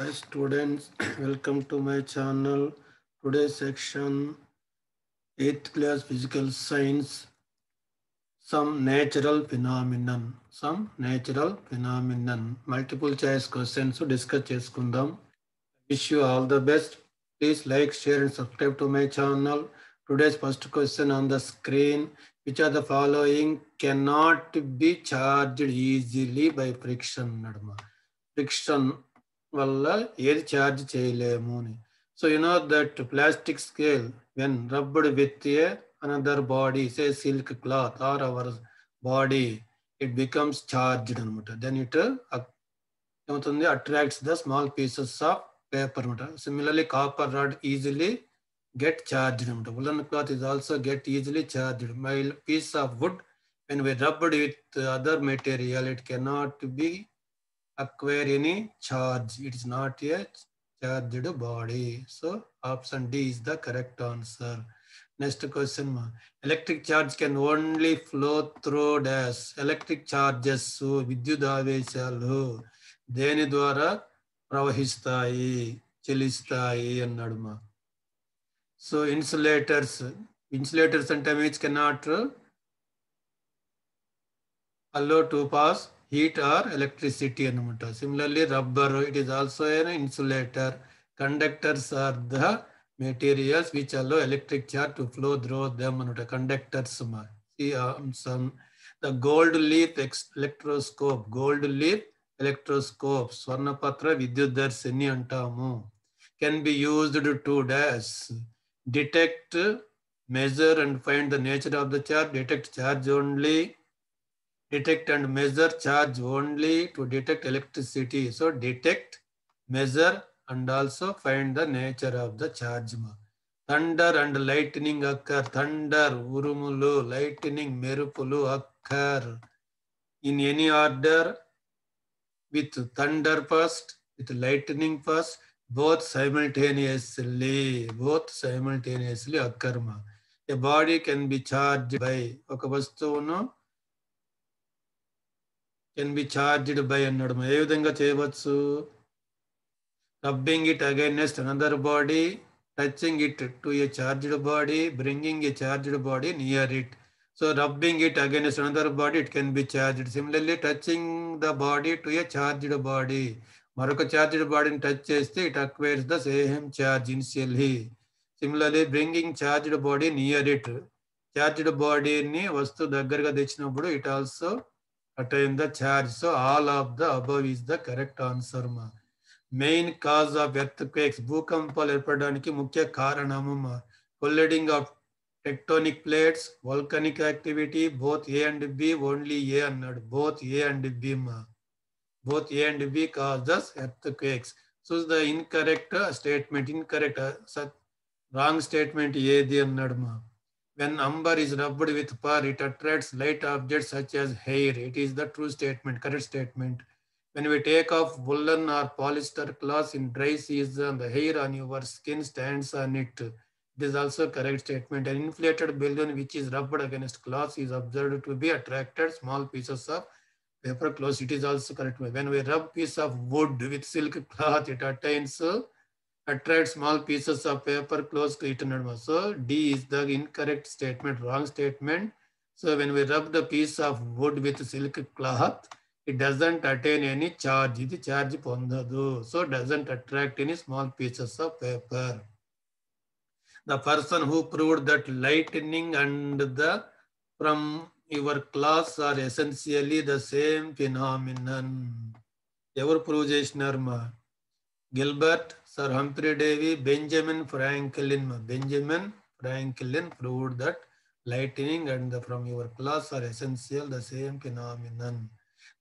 Hi students, welcome to my channel. Today section 8th class physical science some natural phenomenon some natural phenomenon multiple choice questions so discuss cheskundam wish you all the best please like share and subscribe to my channel today's first question on the screen which are the following cannot be charged easily by friction nadma friction వల్ల ఏది charge చేయలేము అని so you know that plastic scale when rubbed with a another body say silk cloth are our body it becomes charged అనమాట then it ఏమవుతుంది attracts the small pieces of paper అనమాట similarly copper rod easily get charged అనమాట woollen cloth is also get easily charged my peace of would when we rubbed with other material it cannot be acquire any charge. It is not a charged body. So option D is the correct answer. Next question. Electric charge can only flow through dash. Electric charges విద్యుత్ ఆవేశాలు దేని ద్వారా ప్రవహిస్తాయి చెలిస్తాయి అన్నాడు మా so insulators insulators అంటే means cannot అల్లో to pass heat or electricity anamata. Similarly, rubber, it is also an insulator. Conductors are the materials which allow electric charge to flow through them. Anamata. Conductors. See, um, some, the gold leaf electroscope, gold leaf electroscope, Swarnapatra Vidyudarsini antamu, can be used to dash, detect, measure and find the nature of the charge, detect charge only, detect and measure charge only to detect electricity. So detect, measure and also find the nature of the charge. Thunder and lightning occur. Thunder, urumulu, lightning, merupulu occur in any order with thunder first, with lightning first, both simultaneously, both simultaneously occur. A body can be charged by ఒక వస్తువును can be charged by అన్నాడు. ఏ విధంగా చేయవచ్చు? Rubbing it against another body touching it to a charged body bringing a charged body near it so rubbing it against another body it can be charged similarly touching the body to a charged body మరొక charged బాడీని touch చేస్తే it acquires the same charge initially similarly bringing charged body near it charged బాడీని వస్తువు దగ్గరగా తెచ్చినప్పుడు it also attain the charge. So all of the above is the correct answer. Ma. Main cause of earthquakes, భూకంపాలు ఏర్పడడానికి ముఖ్య కారణము మా colliding of tectonic plates volcanic activity both A and B only A అన్నాడు both A and B మా both A and B causes earthquakes so the incorrect statement incorrect wrong statement ఏది అన్నాడు మా When amber is rubbed with fur, it attracts light objects such as hair. It is the true statement, correct statement. When we take off woolen or polyester cloth in dry season, the hair on your skin stands on it. It is also correct statement. An inflated balloon which is rubbed against cloth is observed to be attracted small pieces of paper cloth. It is also correct. When we rub piece of wood with silk cloth, it attains attract small pieces of paper close to it. So D is the incorrect statement, wrong statement. So when we rub the piece of wood with silk cloth, it doesn't attain any charge. It charge pondadu. So doesn't attract any small pieces of paper. The person who proved that lightning and the from your class are essentially the same phenomenon. ఎవరు prove చేసినారు మా Gilbert Sir Humphrey Davy, Benjamin Franklin. Benjamin Franklin proved that lightning and the, from your class are essential, the same phenomenon.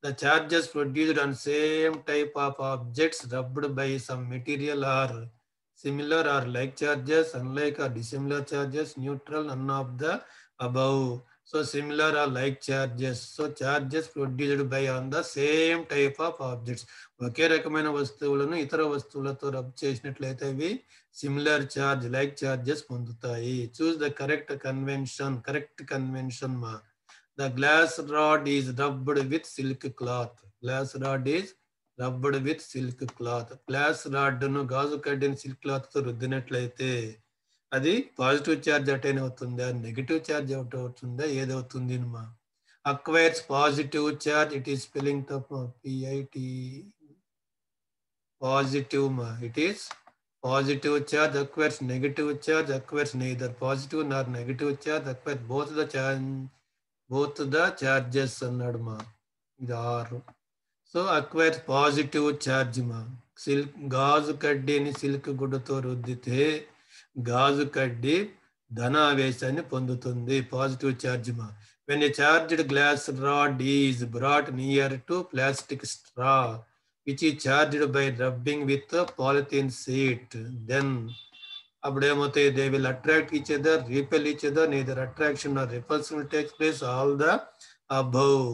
The charges produced on same type of objects rubbed by some material are similar or like charges, unlike or dissimilar charges, neutral, none of the above. So similar or like charges. So charges produced by on the same type of objects. ఒకే రకమైన వస్తువులను ఇతర వస్తువులతో rub చేసినట్లయితే అవి similar charge like charges పొందుతాయి choose the correct convention correct convention మా the glass rod is rubbed with silk cloth glass rod is rubbed with silk cloth glass రాడ్ను గాజు కడ్డిన సిల్క్ క్లాత్తో రుద్దినట్లయితే అది పాజిటివ్ ఛార్జ్ అటైన్ అవుతుందా? నెగిటివ్ ఛార్జ్ అవుట్ అవుతుందా? ఏదవుతుంది మా acquires positive charge it is spelling తప్ప పిఐటి పాజిటివ్ మా it is positive charge acquires negative charge acquires neither positive nor negative charge acquire both the charge both the charges అన్నాడు మా. ఇది ఆరు. So acquires positive charge మా. Silk గాజు కడ్డీని silk గుడ్డతో రుద్దితే గాజు కడ్డీ ధనావేశాన్ని పొందుతుంది. పాజిటివ్ ఛార్జ్ మా. When a charged glass rod is brought near to plastic straw which ఈ charged by rubbing with polythene sheet then అప్పుడు ఏమవుతాయి? They will attract each other repel each other neither attraction or repulsion takes place all the above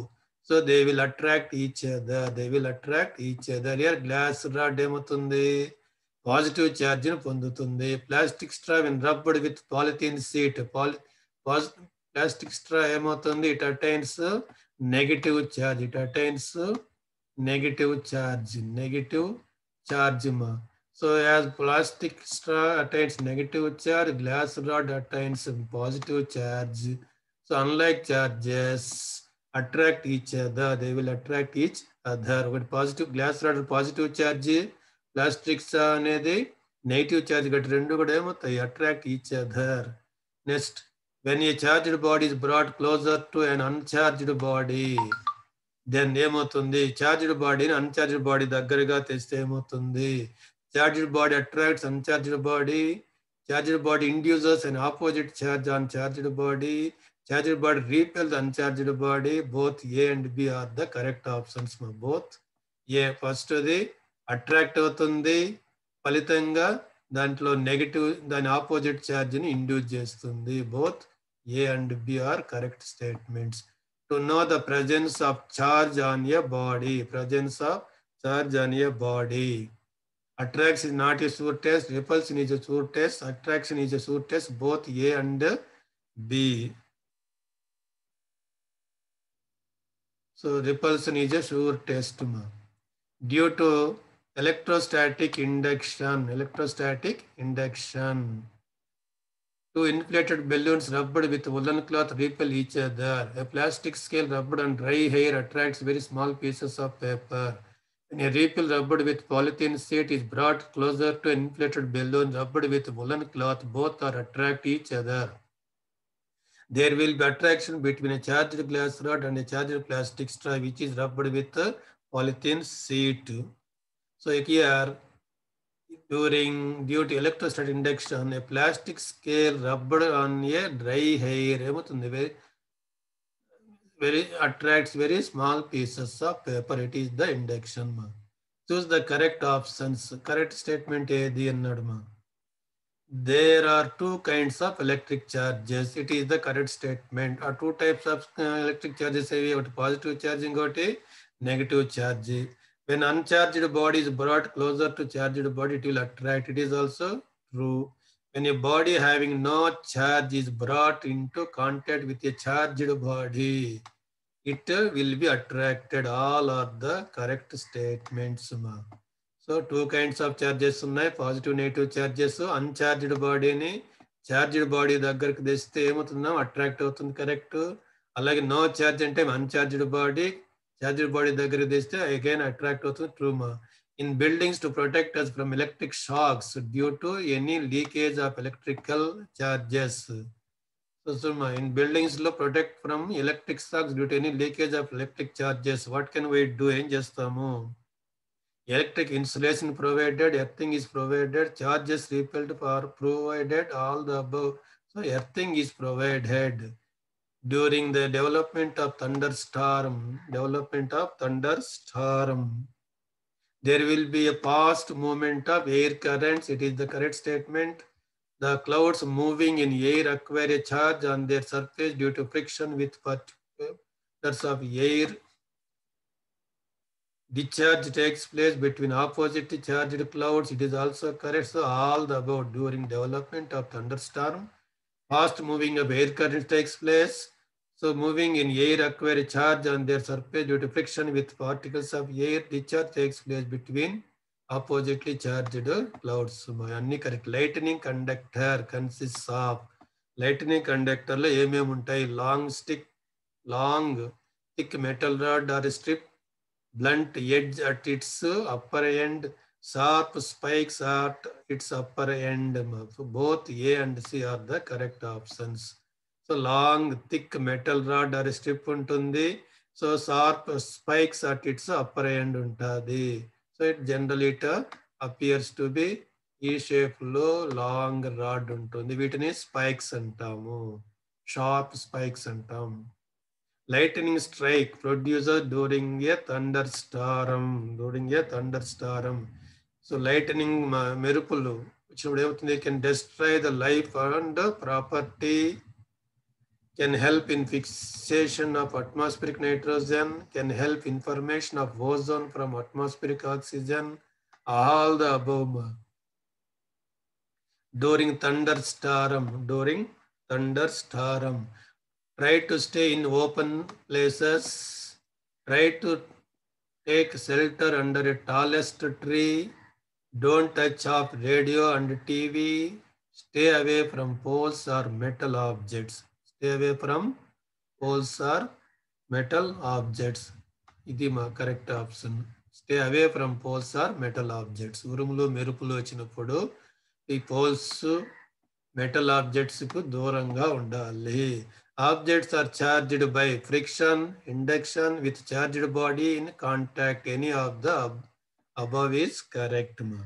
so they will attract each other they will attract each other here glass rod ఏమవుతుంది? Positive ఛార్జీని పొందుతుంది. Plastic straw when rubbed with polythene sheet. Poly plastic straw ఏమవుతుంది? It attains negative charge. It attains negative charge. Negative charge మా. So as plastic straw attains negative charge glass rod attains positive charge. So unlike charges attract each other they will attract each other ఒకటి positive glass rod positive charge. Plastics అనేది negative charge గట్టి రెండు కూడా ఏమవుతాయి attract each other next when a charged body is brought closer to an uncharged body then ఏమవుతుంది? Charged బాడీని uncharged body దగ్గరగా తెస్తే ఏమవుతుంది? Charged body attracts uncharged body charged body induces and opposite charge on charged body charged body repels uncharged body both A and B are the correct options both A ఫస్ట్ది attract అవుతుంది ఫలితంగా దాంట్లో negative దాని opposite ఛార్జ్ని induce చేస్తుంది. Both A and B are correct statements. To know the presence of charge on a body. Presence of charge on a body. Attraction is not a sure test. Repulsion is a sure test. Attraction is a sure test. Both A and B. So repulsion is a sure test మా due to electrostatic induction electrostatic induction two inflated balloons rubbed with woolen cloth repel each other a plastic scale rubbed on dry hair attracts very small pieces of paper when a repel rubbed with polythene sheet is brought closer to an inflated balloon rubbed with woolen cloth, both are attract each other. There will be attraction between a charged glass rod and a charged plastic straw, which is rubbed with a polythene sheet. So here, during due to electrostatic induction, a plastic scale rubbed on a dry hair very, very attracts very small pieces of paper. It is the induction. Ma. Choose the correct options. Correct statement edi annadma. There are two kinds of electric charges. It is the correct statement. are two types of electric charges. Positive charging charge, negative charge. When uncharged body is brought closer to charged body, it will attract. It is also true. When a body having no charge is brought into contact with a charged body, it will be attracted. All are the correct statements. Ma. So two kinds of charges ఉన్నాయి positive negative charges uncharged బాడీని charged body దగ్గరకు తెస్తే ఏమవుతుందో attract అవుతుంది correct అలాగే no charge అంటే uncharged body charged body దగ్గరికి తెస్తే అగైన్ అట్రాక్ట్ అవుతుంది ట్రూమా in buildings to protect us from electric shocks due to any leakage of electrical charges so Suma in buildings లో protect from electric shocks due to any leakage of electric charges what can why do ఏం చేస్తాము electric insulation provided, earthing is provided, charges repelled are provided, all the above. So earthing is provided during the development of thunderstorm, development of thunderstorm. There will be a fast movement of air currents. It is the correct statement. The clouds moving in air acquire a charge on their surface due to friction with particles of air discharge takes place between opposite charged clouds. It is also correct. So all the above during development of thunderstorm, fast moving of air current takes place. So moving in air acquire charge on their surface due to friction with particles of air. Discharge takes place between oppositely charged clouds. అన్ని correct lightening conductor consist of lightening కండక్టర్లో ఏమేమి ఉంటాయి long stick long thick metal rod or strip blunt edge at its upper end sharp spikes at its upper end both A and C are the correct options So long thick metal rod or strip ఉంటుంది. So sharp spikes at its upper end ఉంటుంది. So it general it appears to be ఈ షేప్లో long rod ఉంటుంది. వీటిని spikes అంటాము. Sharp spikes అంటాం. Lightning strike producer during a thunderstorm during a thunderstorm. So lightning మెరుపులు వచ్చినప్పుడు ఏమవుతుంది? Can destroy the life and property can help in fixation of atmospheric nitrogen, can help in formation of ozone from atmospheric oxygen, all the above. During thunderstorm, during thunderstorm, try to stay in open places, try to take shelter under a tallest tree, don't touch off radio and TV, stay away from poles or metal objects. Away from poles or metal objects ఇది మా correct option stay away from poles or metal objects ఉరుములు మెరుపులు వచ్చినప్పుడు ఈ poles metal ఆబ్జెక్ట్స్కు దూరంగా ఉండాలి. Objects are charged by friction induction with charged body in contact any of the above is correct మా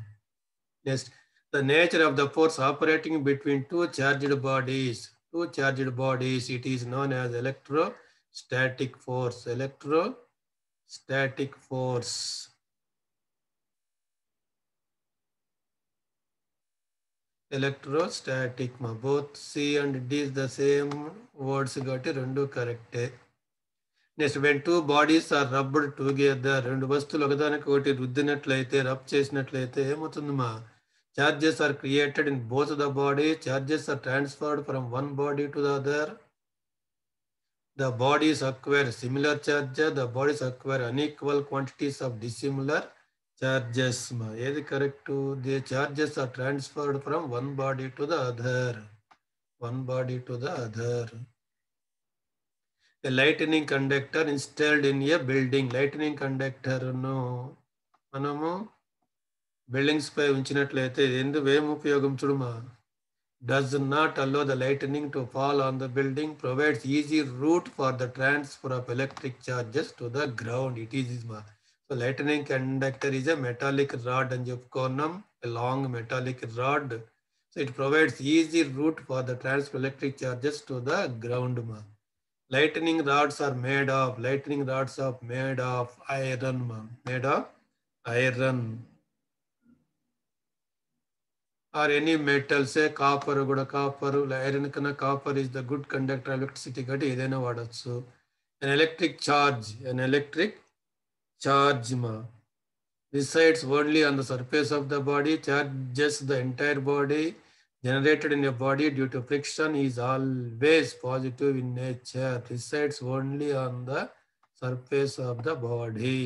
next the nature of the force operating between two charged bodies two charged bodies it is known as electrostatic force electrostatic force electrostatic ma both c and d is the same words Got rendu correct. Next when two bodies are rubbed together రెండు వస్తువులు ఒకదానికి ఒకటి రుద్దినట్లయితే rub చేసినట్లయితే ఏమవుతుంది మా Charges are created in both the bodies. Charges are transferred from one body to the other. The bodies acquire similar charges. The bodies acquire unequal quantities of dissimilar charges. Is it correct? The charges are transferred from one body to the other. One body to the other. A lightning conductor installed in a building. Lightning conductor no. Manamu buildings పై ఉంచినట్లయితే ఎందుకు ఏం ఉపయోగం చూడమా does not allow the lightening to fall on the building provides easy route for the transfer of electric charges to the ground it is మా so lightening conductor is a metallic rod అని చెప్పుకున్నాం long metallic rod so it provides easy route for the transfer electric charges to the ground మా lightning rods are made of lightning rods are made of iron ma made of iron Or any metals A copper కూడా copper iron కన్నా copper is the good conductor electricity కాబట్టి ఏదైనా వాడచ్చు. An electric charge an electric charge మా resides only on the surface of the body charges the entire body generated in a body due to friction is always positive in nature resides only on the surface of the body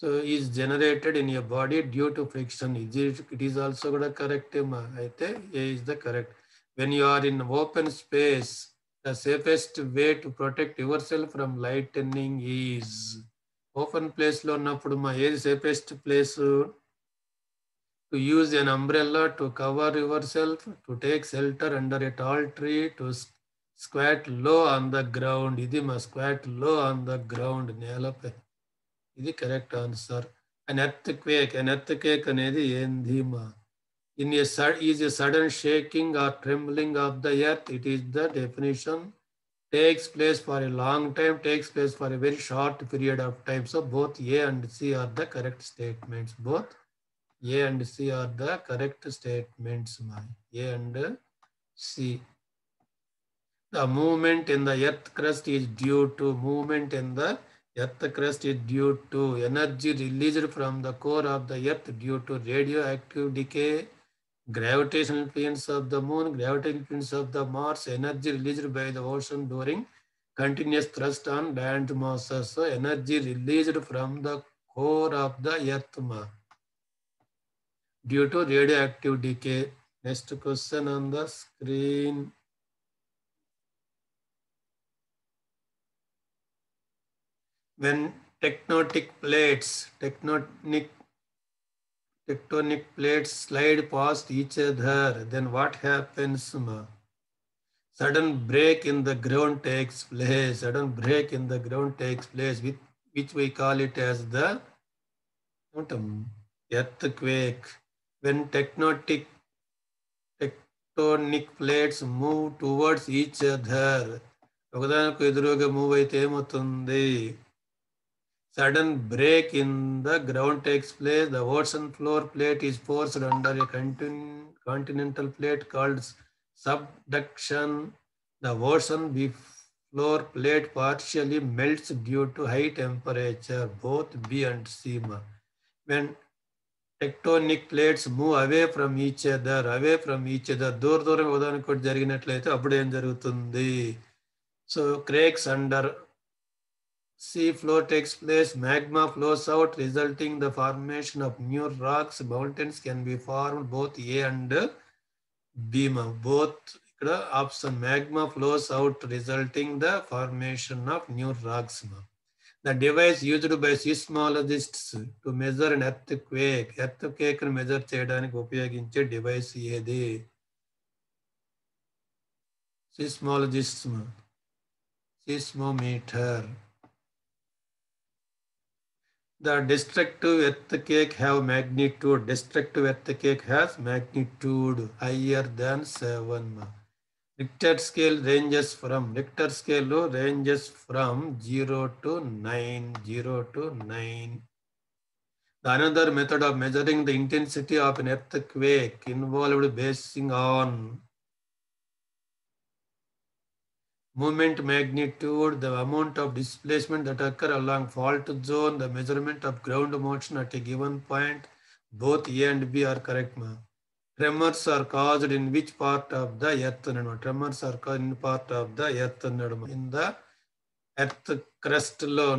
So is generated in a body due to friction. Is it, it is also gonna correct ma. అయితే A is the correct. When you are in open space, the safest way to protect yourself from lightning is open place లో ఉన్నప్పుడు మా ఏది safest place to use an umbrella to cover yourself, to take shelter under a tall tree, to s- squat low on the ground. ఇది మా squat low on the ground నేలపై ఇది correct answer అన్ earth quake అన్ earth cake అనేది ఏంది మా in a is a sudden shaking are trembling of the earth it is the definition takes place for a long time, takes place for a very short period of time. So both A and C are the correct statements. Both A and C are the correct statements. My A and C. The movement in the earth crust is due to movement in the earth crust is due to energy released from the core of the earth due to radioactive decay. gravitational influence of the moon, gravitational influence of the Mars, energy released by the ocean during continuous thrust on land masses. So energy released from the core of the earth due to radioactive decay. Next question on the screen. When tectonic plates, tectonic tectonic plates slide past each other, then what happens? Sudden break in the ground takes place. Sudden break in the ground takes place, with, which we call it as the earthquake. When tectonic tectonic plates move towards each other, ఒకదానికి ఎదురుగా move అయితే ఏమవుతుంది sudden break in the ground takes place, the ocean floor plate is forced under a contin continental plate called subduction. The ocean floor plate partially melts due to high temperature, both B and C. When tectonic plates move away from each other away from each other దూర దూరం ఉదాహరణకు జరిగినట్లయితే అప్పుడు ఏం జరుగుతుంది so cracks under sea floor takes place, magma flows out, resulting the formation of new rocks. Mountains can be formed both A and B. Both option magma flows out, resulting the formation of new rocks. The device used by seismologists to measure an earthquake, earthquake measure చేయడానికి ఉపయోగించే device ఏది seismologists seismometer the destructive earthquake have magnitude. Destructive earthquake has magnitude higher than 7. Richter scale ranges from, Richter scale ranges from 0 to 9, 0 to 9. The another method of measuring the intensity of an earthquake involved basing on movement magnitude, the amount of displacement that occur along fault zone, the measurement of ground motion at a given point. Both A and B are correct, ma. Tremors are caused in which part of the earth? No, tremors are caused in part of the earth. In the earth crust low.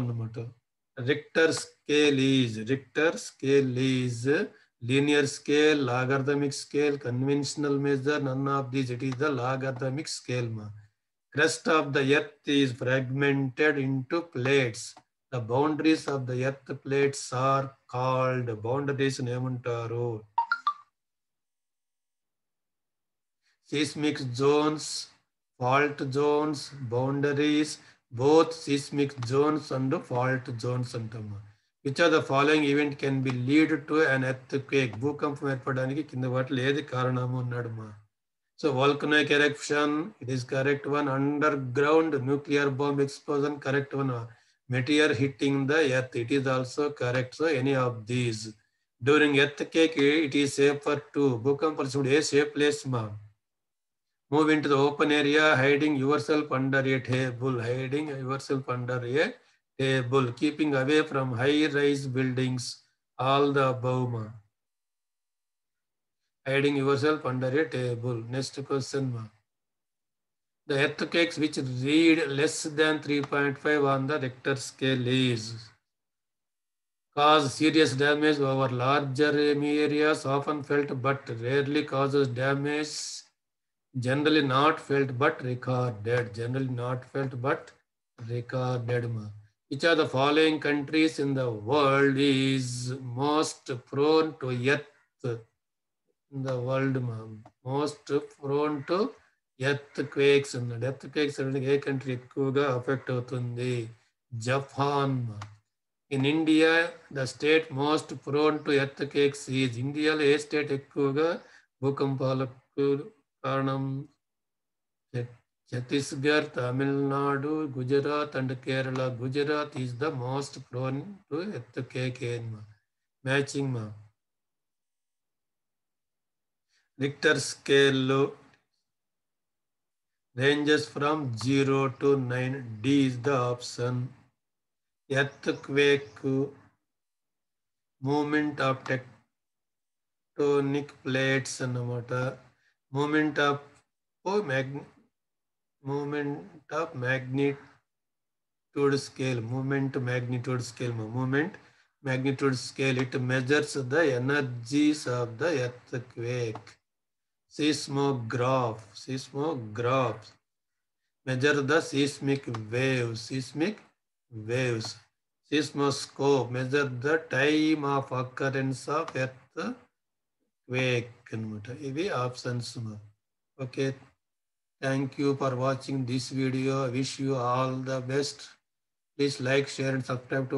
Richter scale is Richter scale is linear scale, logarithmic scale, conventional measure. None of these. It is the logarithmic scale. crust of the earth is fragmented into plates. The boundaries of the earth plates are called boundaries ఏమంటారు seismic zones, fault zones, boundaries, both seismic zones and fault zones అంటాము which of the following event can be lead to an earthquake భూకంపం ఏర్పడడానికి కింద వాటిలో ఏది కారణము అన్నాడు మా so volcanic eruption, it is correct one. Underground nuclear bomb explosion, correct one. Meteor hitting the earth, it is also correct. So any of these. During earthquake, it is safer to bhukampa should a safe place, ma. Move into the open area, hiding yourself under a table, hiding yourself under a table, keeping away from high-rise buildings, all the above, ma'am hiding yourself under a table. Next question. Ma. The earthquakes which read less than 3.5 on the Richter scale is cause serious damage over larger areas often felt but rarely causes damage generally not felt but recorded generally not felt but recorded which are the following countries in the world is most prone to earth in the world most prone to earthquakes అన్నాడు earthquakes అనేది ఏ country ఎక్కువగా affect అవుతుంది. Japan in India the state most prone to earthquakes is ఇండియాలో ఏ state ఎక్కువగా భూకంపాలకు కారణం? Chhattisgarh Tamil Nadu Gujarat and Kerala. Gujarat is the most prone to earthquake an matching మా Richter scale ranges from 0 to 9. D is the option. Earthquake, movement of tectonic plates and movement of oh, mag, movement of magnitude scale, movement magnitude scale, movement magnitude scale. It measures the energies of the earthquake. seismograph seismograph measure the seismic waves seismic waves seismoscope measure the time of occurrence of earth earthquake annamata ivi options okay thank you for watching this video I wish you all the best please like share and subscribe to